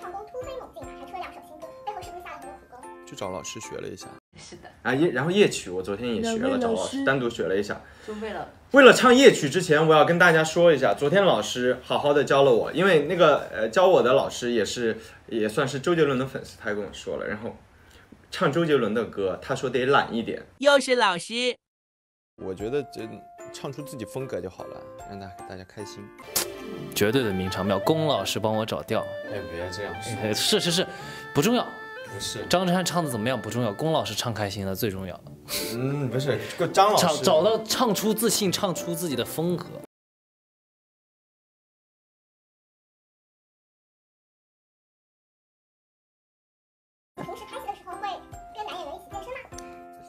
突飞猛进啊，还出了两首新歌，背后是不是下了很多苦功？去找老师学了一下是的，啊，夜然后夜曲我昨天也学了，找老师单独学了一下。就为了为了唱夜曲之前，我要跟大家说一下，昨天老师好好的教了我，因为那个呃教我的老师也是也算是周杰伦的粉丝，他跟我说了，然后唱周杰伦的歌，他说得懒一点。又是老师，我觉得这唱出自己风格就好了，让大大家开心。绝对的名场面，龚老师帮我找调。哎，别这样是是是，不重要。不是，张震撼唱的怎么样不重要，龚老师唱开心了最重要。嗯，不是，这个张老唱师找到唱出自信，唱出自己的风格。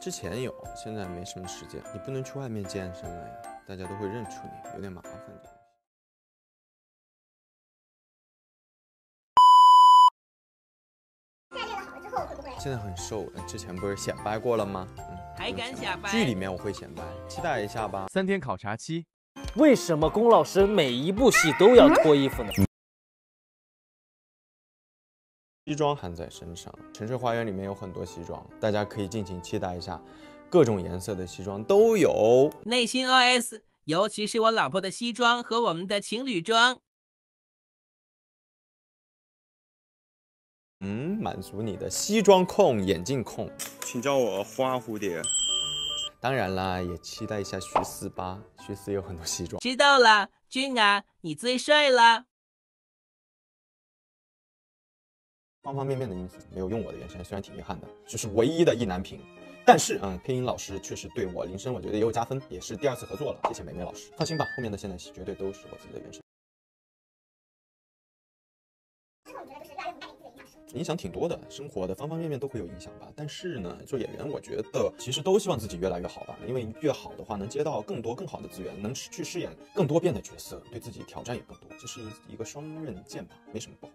之前有，现在没什么时间。你不能去外面健身了呀，大家都会认出你，有点麻烦。这个现在练得好了之后会不会？现在很瘦，呃之前不是显摆过了吗？嗯，还敢显摆剧里面我会显摆，期待一下吧。三天考察期，为什么龚老师每一部戏都要脱衣服呢？西装含在身上，《城市花园》里面有很多西装，大家可以尽情期待一下，各种颜色的西装都有。内心 OS，尤其是我老婆的西装和我们的情侣装。嗯，满足你的西装控、眼镜控，请叫我花蝴蝶。当然啦，也期待一下徐四吧，徐四有很多西装。知道了，君啊，你最帅了。方方面面的因素没有用我的原声，虽然挺遗憾的，就是唯一的意难平。但是，嗯，配音老师确实对我铃声，我觉得也有加分，也是第二次合作了，谢谢梅梅老师。放心吧，后面的现在绝对都是我自己的原声。之后你觉得就是越来越不带你自己的影响？影响挺多的，生活的方方面面都会有影响吧。但是呢，做演员，我觉得其实都希望自己越来越好吧，因为越好的话，能接到更多更好的资源，能去饰演更多变的角色，对自己挑战也更多，这是一个双刃剑吧，没什么不好。